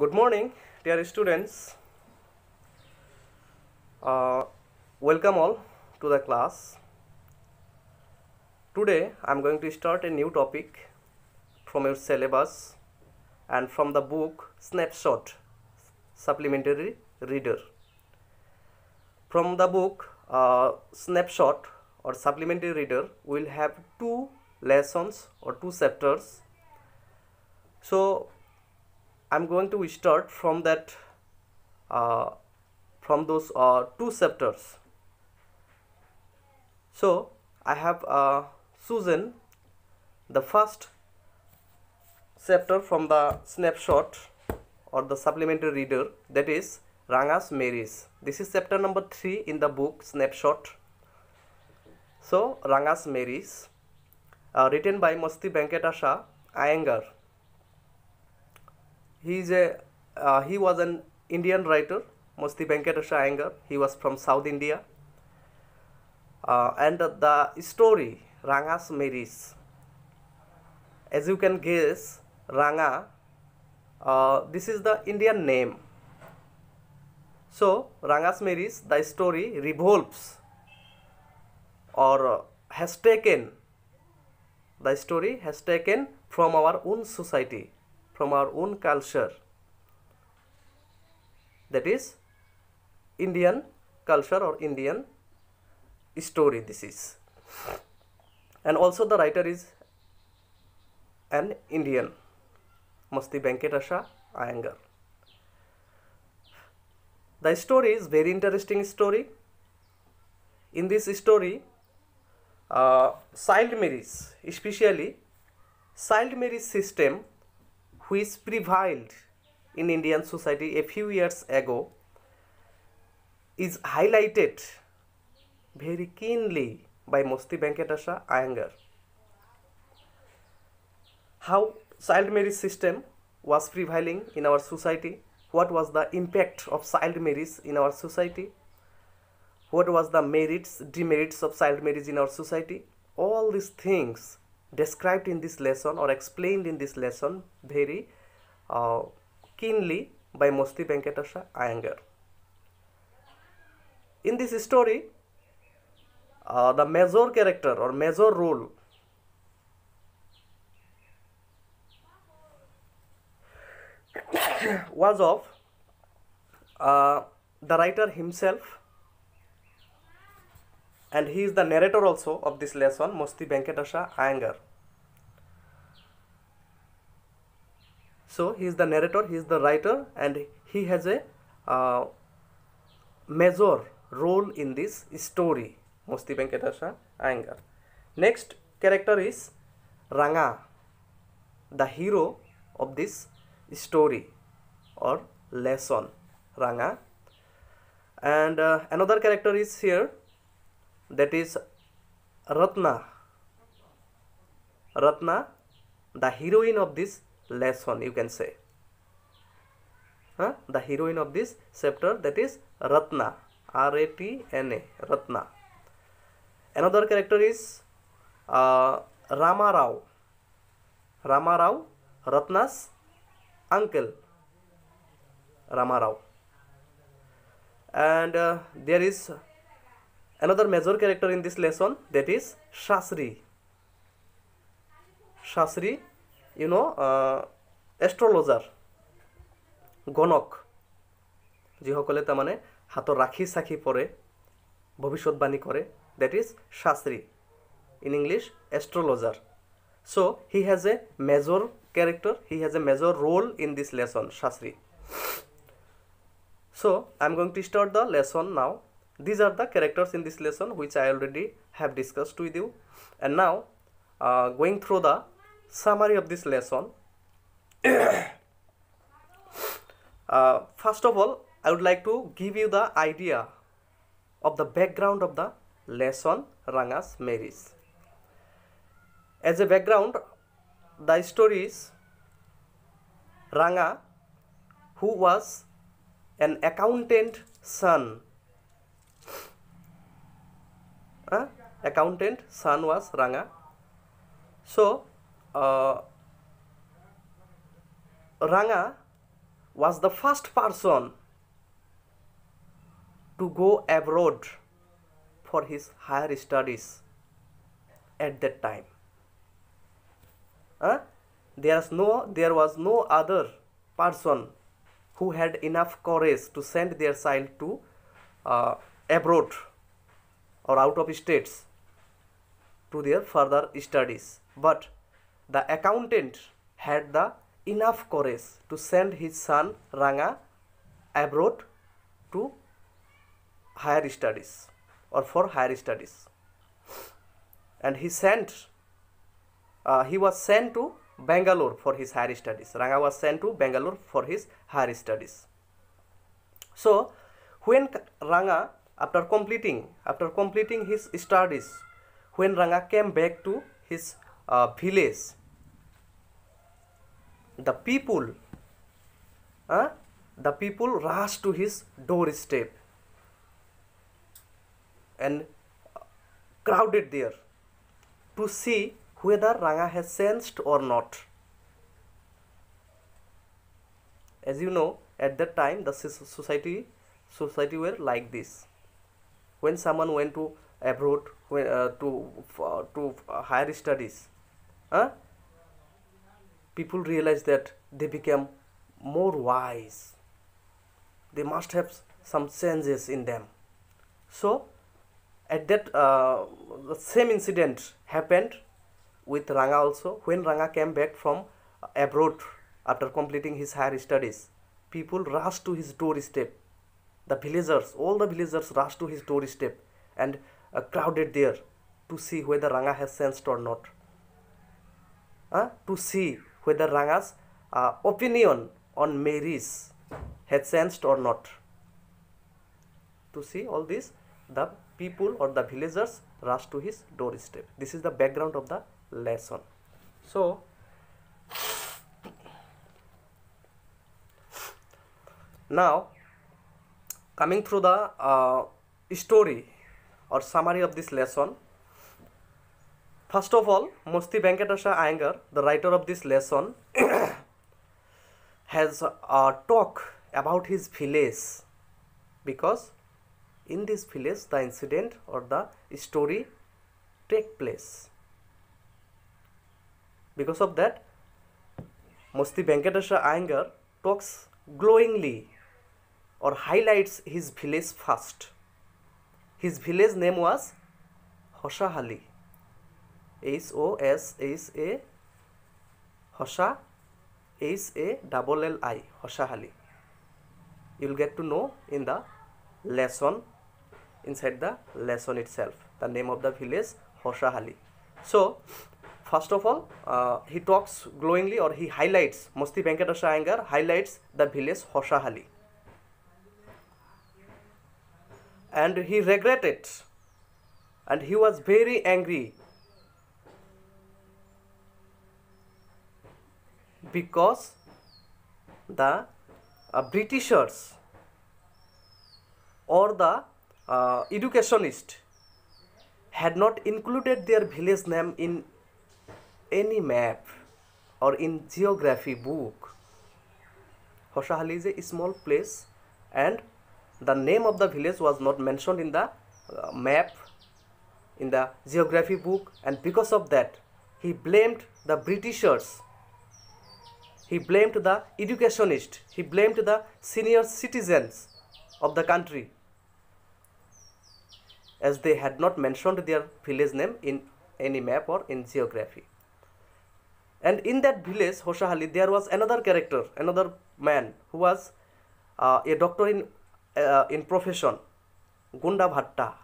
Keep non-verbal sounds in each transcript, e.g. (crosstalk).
Good morning, dear students. Uh, welcome all to the class. Today I am going to start a new topic from your syllabus and from the book Snapshot Supplementary Reader. From the book uh, Snapshot or Supplementary Reader, we will have two lessons or two chapters. So I'm going to start from that uh, from those uh, two chapters. So I have uh, the first chapter from the snapshot or the supplementary reader that is Ranga's Marriage. This is chapter number 3 in the book snapshot. So Ranga's Marriage uh, written by Masti Venkatesha Iyengar he a uh, he was an Indian writer, Masti Venkatesha Iyengar. He was from South India. Uh, and the story Ranga's Marriage. As you can guess, Ranga. Uh, this is the Indian name. So Ranga's Marriage, the story revolves or uh, has taken the story has taken from our own society from our own culture. That is indian culture or indian story this is. And also the writer is an indian. Masti venkatesha iyengar. The story is very interesting story. In this story uh, child marriage especially child marriage system which prevailed in Indian society a few years ago is highlighted very keenly by Mosti Venkatesha Iyengar. How child marriage system was prevailing in our society, what was the impact of child marriage in our society, what was the merits, demerits of child marriage in our society, all these things described in this lesson or explained in this lesson very uh, keenly by Mosti Venkatesha Iyengar. In this story, uh, the major character or major role (coughs) was of uh, the writer himself and he is the narrator also of this lesson Mosti Venkatesha Iyengar. So he is the narrator, he is the writer and he has a uh, major role in this story Mosti Venkatesha Iyengar. Next character is Ranga, the hero of this story or lesson Ranga and uh, another character is here that is Ratna. Ratna, the heroine of this lesson, you can say. Huh? The heroine of this chapter that is Ratna. R A T N A. Ratna. Another character is uh, Rama Rao. Rama Rao, Ratna's uncle. Rama Rao. And uh, there is another major character in this lesson that is Shasri. Shasri, you know, uh, astrologer, গণক যিসকলে তাৰমানে হাতৰ ৰাখি চাখি পৰে ভৱিষ্যতবাণী কৰে that is Shastri in English astrologer so' he has a major character he has a major role in this lesson Shastri so' I am going to start the lesson now these are the characters in this lesson which i already have discussed with you. And now uh, going through the summary of this lesson (coughs) uh, first of all i would like to give you the idea of the background of the lesson rangas marriage as a background the story is ranga who was an accountant son uh, accountant son was Ranga. So uh, Ranga was the first person to go abroad for his higher studies at that time. Huh? There's no, there was no other person who had enough courage to send their child to uh, abroad or out of states to their further studies. But the accountant had the enough courage to send his son Ranga abroad to higher studies or for higher studies. And he sent, uh, he was sent to Bangalore for his higher studies. Ranga was sent to Bangalore for his higher studies. So, when Ranga, after completing, after completing his studies, when Ranga came back to his uh, village, the people, uh, the people rushed to his doorstep and crowded there to see whether Ranga has sensed or not. As you know, at that time the society society were like this. When someone went to abroad when, uh, to uh, to higher studies, huh? people realize that they become more wise. They must have some changes in them. So, at that uh, the same incident happened with Ranga also. When Ranga came back from abroad after completing his higher studies, people rushed to his doorstep. The villagers, all the villagers rushed to his doorstep and uh, crowded there to see whether Ranga has sensed or not. Uh, to see whether Ranga's uh, opinion on Mary's had sensed or not. To see all this, the people or the villagers rushed to his doorstep. This is the background of the lesson. So, now coming through the uh, story or summary of this lesson. First of all, Musti Venkatesha Iyengar, the writer of this lesson, (coughs) has uh, talked about his village because in this village the incident or the story take place. Because of that, Musti Venkatesha Iyengar talks glowingly or highlights his village first. His village name was Hoshahali. H O S H A Hosha H A double L I Hoshahali. You will get to know in the lesson inside the lesson itself the name of the village Hoshahali. So first of all uh, he talks glowingly or he highlights Musti Venkatesha Iyengar highlights the village Hoshahali and he regretted and he was very angry because the uh, Britishers or the uh, educationist had not included their village name in any map or in geography book. Hoshahali is a small place and the name of the village was not mentioned in the uh, map in the geography book and because of that he blamed the Britishers. He blamed the educationist. He blamed the senior citizens of the country. As they had not mentioned their village name in any map or in geography. And in that village Hoshahali there was another character another man who was uh, a doctor in in profession Gunda Bhatta.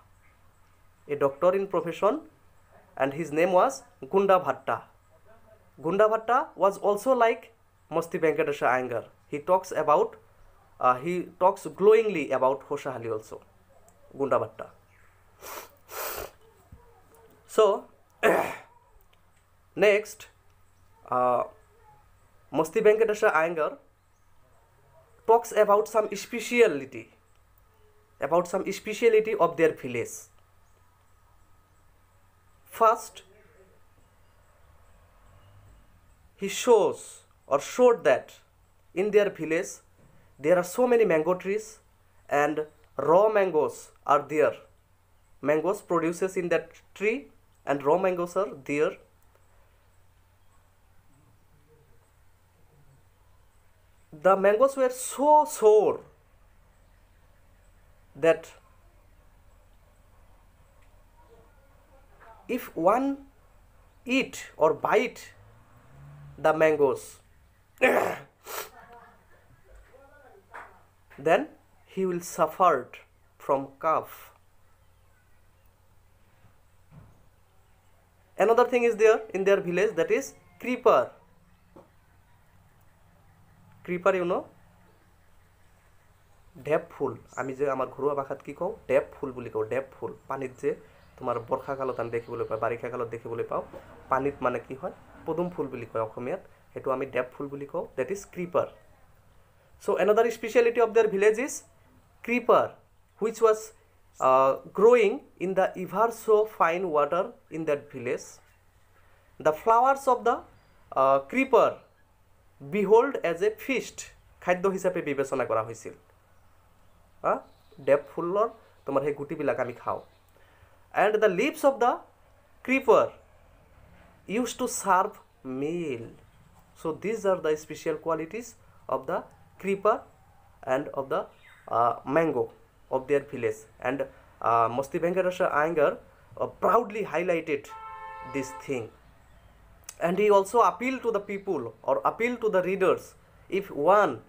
A doctor in profession and his name was Gunda Bhatta. Gunda Bhatta was also like Musti Venkatesha Iyengar. He talks about uh, he talks glowingly about Hoshahali also Gunda Bhatta. So (coughs) next uh, Musti Venkatesha Iyengar talks about some speciality about some speciality of their village. First he shows or showed that in their village there are so many mango trees and raw mangoes are there. Mangoes produces in that tree and raw mangoes are there. The mangoes were so sour that if one eat or bite the mangoes (coughs) then he will suffer from cough. Another thing is there in their village that is creeper. Creeper you know ডেপ ফুল। আমি যে আমাৰ ঘৰুৱা ভাষাত কি কওঁ? ডেপ ফুল বুলি কওঁ। ডেপ ফুল। পানীত যে তোমাৰ বৰ্ষাকালত আমি দেখিবলৈ পাওঁ বাৰিষা কালত দেখিবলৈ পাওঁ পানীত মানে কি হয়? পদুম ফুল বুলি কয় অসমীয়াত। সেইটো আমি ডেপ ফুল বুলি কওঁ। That is creeper so' another speciality of their village is creeper which was growing in the river so' fine water in that village the flowers of the creeper beheld as a feast খাদ্য হিচাপে বিবেচনা কৰা হৈছিল। Dep ফুলৰ তোমাৰ সেই গুটিবিলাক আমি খাওঁ and the leaves of the creeper used to serve meal so' these are the special qualities of the creeper and of the mango of their village and Masti Venkateshwara Iyengar proudly highlighted this thing and he also appealed to the people or appealed to the readers if one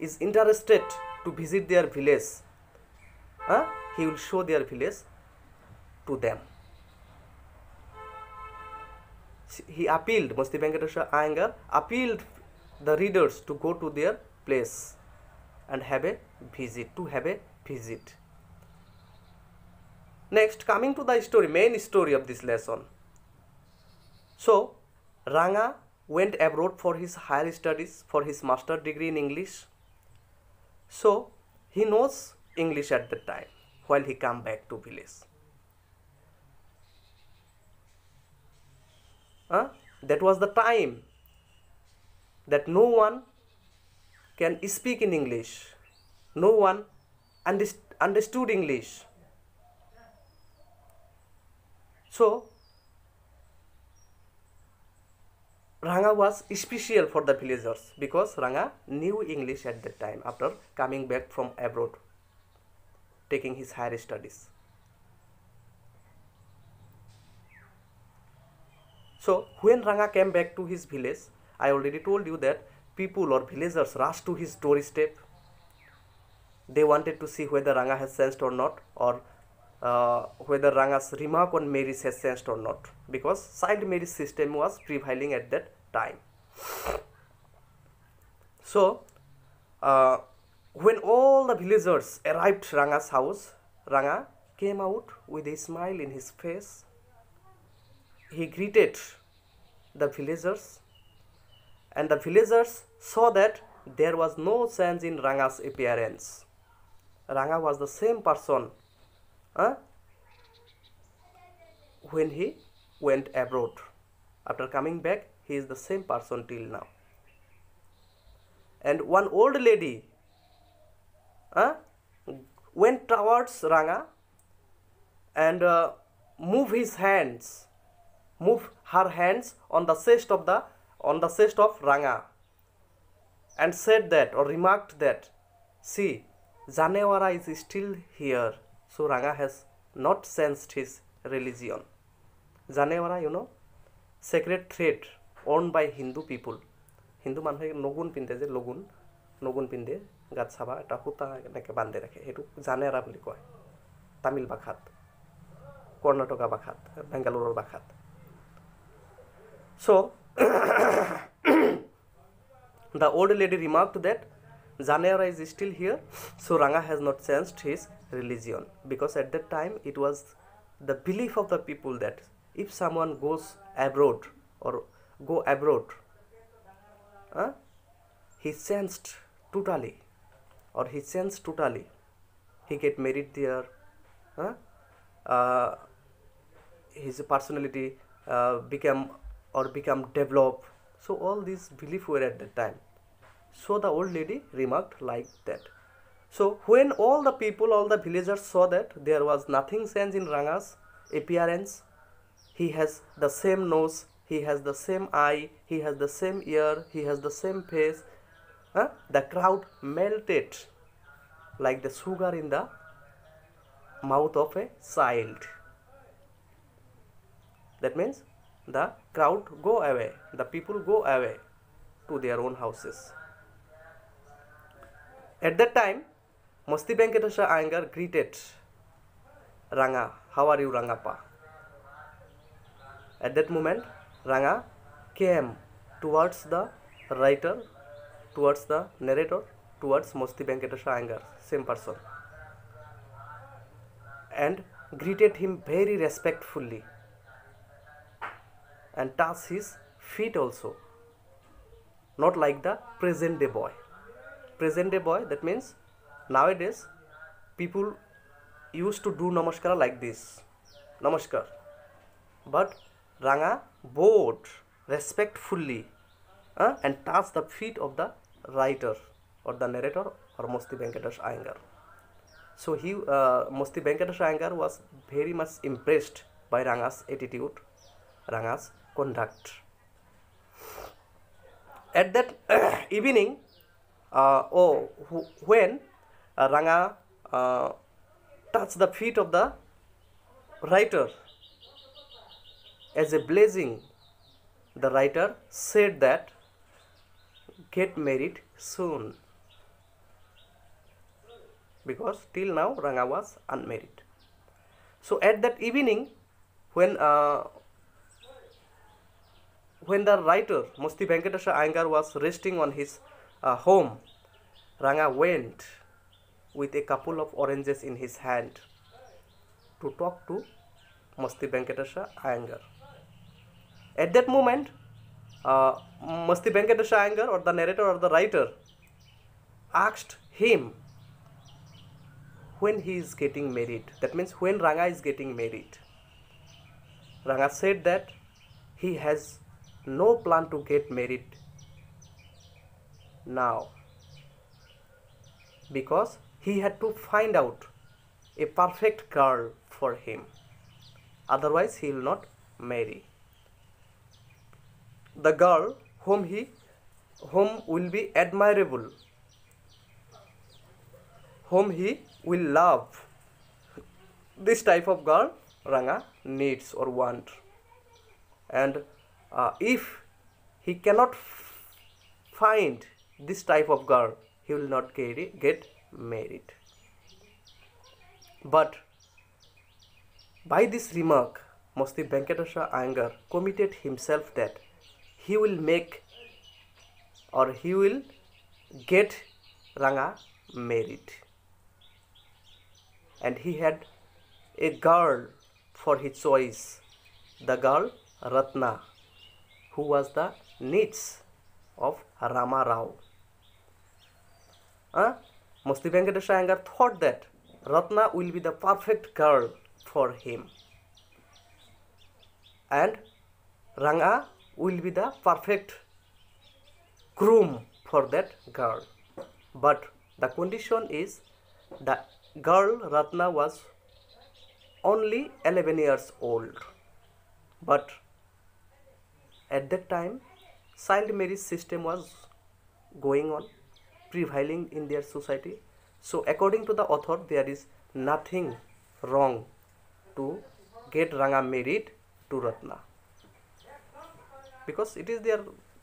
is interested to visit their village huh, he will show their village to them. He appealed Masti Venkateswar Iyengar appealed the readers to go to their place and have a visit to have a visit. Next coming to the story main story of this lesson. So Ranga went abroad for his higher studies for his master degree in English. So he knows English at the time while he come back to village Huh? That was the time that no one can speak in English. No one underst- understood English. So, Ranga was special for the villagers because Ranga knew English at that time after coming back from abroad, taking his higher studies. So when Ranga came back to his village, I already told you that people or villagers rushed to his doorstep. They wanted to see whether Ranga has sensed or not, or uh, whether Ranga's remark on marriage has sensed or not, because child marriage system was prevailing at that time. So, uh, when all the villagers arrived Ranga's house, Ranga came out with a smile in his face he greeted the villagers and the villagers saw that there was no change in Ranga's appearance. Ranga was the same person huh, when he went abroad. After coming back, he is the same person till now. And one old lady huh, went towards Ranga and uh, move his hands move her hands on the chest of the on the chest of Ranga and said that or remarked that see Janewara is still here so Ranga has not changed his religion Janewara you know sacred thread worn by Hindu people Hindu মানুহে নগুন পিন্ধে যে লগুণ নগুণ পিন্ধে গাত চাবা এটা সূতা এনেকৈ বান্ধি ৰাখে। সেইটোক জানেৰা বুলি কয়। তামিল ভাষাত। কৰ্ণাটকা ভাষাত বেংগালোৰৰ ভাষাত। So' the old lady remark that জানেৰা is still here so' Ranga has not change his religion because at that time it was the belief of the people that if someone goes abroad or' go' abroad he changed totally or he changed totally. He get married there. Uh, uh, his personality uh, became or become developed so all these belief were at that time So the old lady remarked like that. So when all the people, all the villagers saw that there was nothing change in Ranga's appearance, he has the same nose, he has the same eye, he has the same ear, he has the same face. The crowd melted like the sugar in the mouth of a child. That means the crowd go away, the people go away to their own houses. At that time, Masti Venkatesha Iyengar greeted Ranga, how are you Rangappa? At that moment, Ranga came towards the writer, towards the narrator, towards Masti Venkatesha Iyengar, same person, and greeted him very respectfully and touched his feet also. Not like the present day boy. Present day boy, that means nowadays people used to do namaskar like this. Namaskar. But Ranga bowed respectfully uh, and touched the feet of the writer or the narrator or Mosti Venkatesh Iyengar. So he, uh, Mosti Venkatesh Iyengar was very much impressed by Ranga's attitude, Ranga's conduct. At that (coughs) evening, uh, oh, wh- when uh, Ranga uh, touched the feet of the writer as a blessing, the writer said that get married soon because till now Ranga was unmarried. So at that evening, when uh, when the writer Musti Venkatesha Iyengar was resting on his uh, home, Ranga went with a couple of oranges in his hand to talk to Musti Venkatesha Iyengar. At that moment, uh, Musti Venkatesha Iyengar or the narrator or the writer asked him when he is getting married. That means when Ranga is getting married. Ranga said that he has no plan to get married now because he had to find out a perfect girl for him otherwise he will not marry the girl whom he whom will be admirable whom he will love. This type of girl ranga needs or want. And uh, if he cannot find this type of girl he will not get, get married. But by this remark Mosti Venkatesha Iyengar committed himself that he will make or he will get Ranga married. And he had a girl for his choice the girl Ratna who was the niece of Rama Rao. Uh, Musti Venkatesha Iyengar thought that Ratna will be the perfect girl for him. And Ranga will be the perfect groom for that girl. But the condition is the girl Ratna was only 11 years old. But at that time, child marriage system was going on, prevailing in their society. So, according to the author, there is nothing wrong to get Ranga married to Ratna because it is their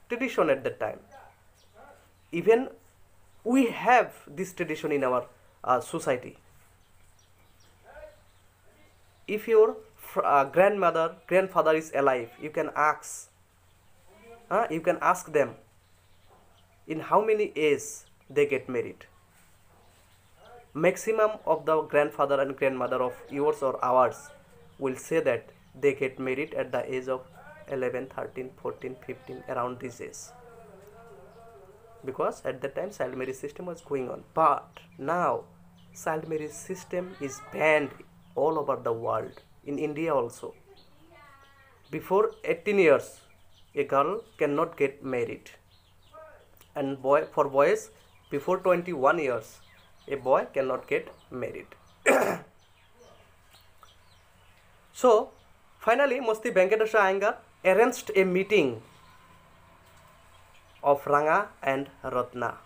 tradition at that time. Even we have this tradition in our uh, society. If your uh, grandmother, grandfather is alive, you can ask. Uh, you can ask them in how many ages they get married. Maximum of the grandfather and grandmother of yours or ours will say that they get married at the age of 11 13 14 15 around this age because at that time child marriage system was going on. But now child marriage system is banned all over the world in india also. Before 18 years a girl cannot get married. And boy for boys before 21 years a boy cannot get married. (coughs) So finally Musti Venkatesha Iyengar arranged a meeting of Ranga and Ratna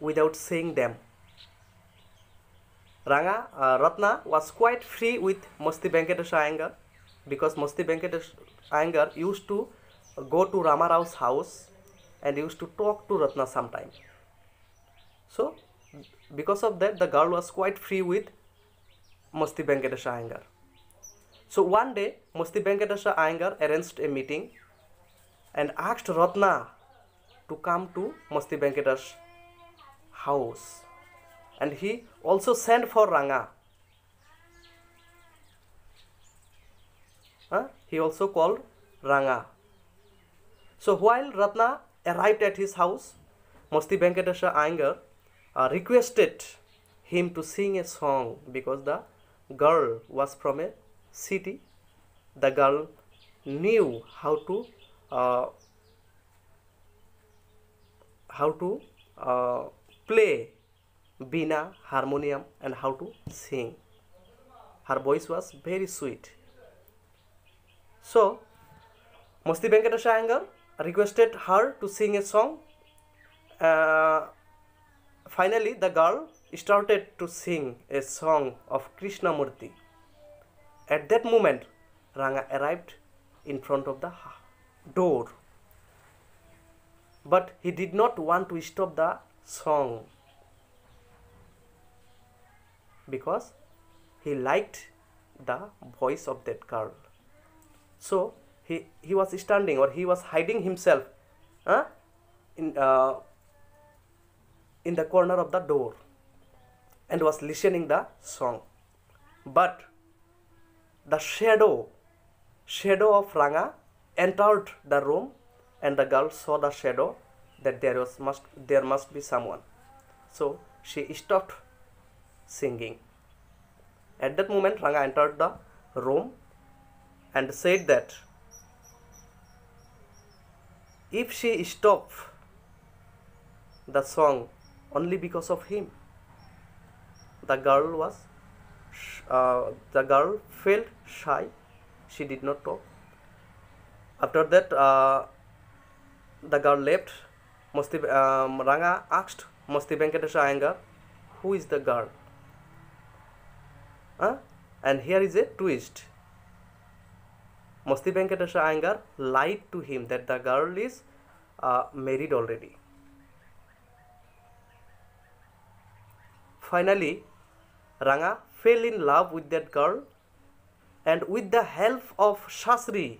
without seeing them. Ranga uh, Ratna was quite free with Musti Venkatesha Iyengar because Musti Venkatesha Iyengar used to go to Rama Rao's house and used to talk to Ratna sometime. So, because of that, the girl was quite free with Musti Venkatesha Iyengar. So one day, Musti Venkatesha Iyengar arranged a meeting and asked Ratna to come to Musti Venkatesh's house. And he also sent for Ranga. Huh? He also called Ranga. So while Ratna arrived at his house, Musti Venkatesha Iyengar uh, requested him to sing a song because the girl was from a city. The girl knew how to uh, how to uh, play bina, harmonium, and how to sing. Her voice was very sweet. So, Musti Venkatesha Iyengar requested her to sing a song. Uh, finally, the girl started to sing a song of Krishna Murti. At that moment, Ranga arrived in front of the door. But he did not want to stop the song because he liked the voice of that girl. So he, he was standing or he was hiding himself uh, in, uh, in the corner of the door and was listening the song but the shadow shadow of ranga entered the room and the girl saw the shadow that there was must there must be someone. So she stopped singing. At that moment ranga entered the room and said that if she stopped the song only because of him the girl was the girl felt shy she did not talk after that uh, the girl left Musti, um, Ranga asked Musti Venkatesha Iyengar who is the girl huh? and here is a twist Musti Venkatesha Iyengar lied to him that the girl is uh, married already finally Ranga fell in love with that girl and with the help of Shasri,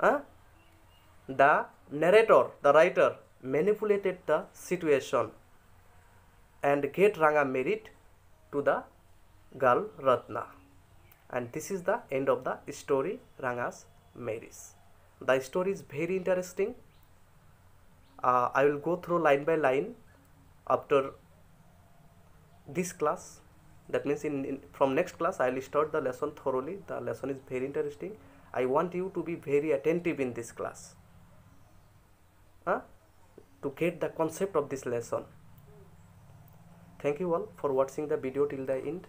uh, the narrator, the writer, manipulated the situation and get Ranga married to the girl Ratna. And this is the end of the story Ranga's marriage. The story is very interesting. Uh, I will go through line by line after this class that means in, in, from next class i will start the lesson thoroughly. The lesson is very interesting. I want you to be very attentive in this class huh? to get the concept of this lesson. Thank you all for watching the video till the end